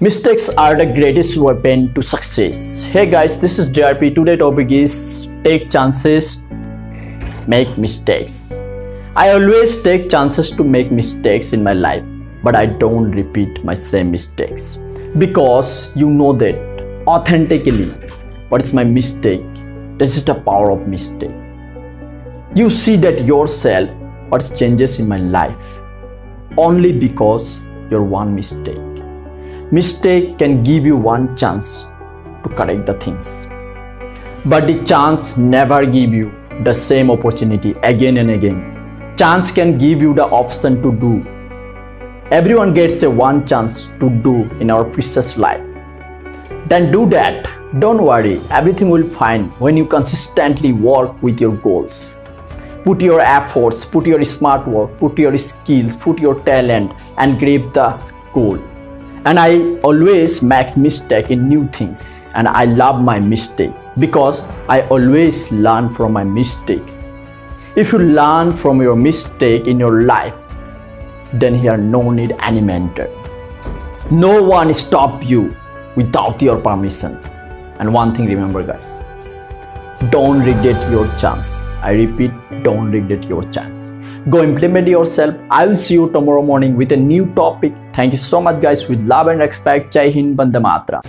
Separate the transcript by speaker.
Speaker 1: Mistakes are the greatest weapon to success. Hey guys, this is ARP. Today topic is take chances, make mistakes. I always take chances to make mistakes in my life, but I don't repeat my same mistakes because you know that authentically what is my mistake. This is the power of mistake. You see that yourself what changes in my life only because your one mistake. Mistake can give you one chance to correct the things. But the chance never give you the same opportunity again and again. Chance can give you the option to do. Everyone gets a one chance to do in our precious life. Then do that. Don't worry. Everything will fine when you consistently work with your goals put your efforts put your smart work put your skills put your talent and grab the goal. And i always make mistake in new things and i love my mistake because i always learn from my mistakes. If you learn from your mistake in your life then you here no need any mentor. No one stop you without your permission. And one thing remember guys don't regret your chance i repeat don't regret your chance. Go implement yourself. I will see you tomorrow morning with a new topic. Thank you so much guys. With love and respect jai hind bande matra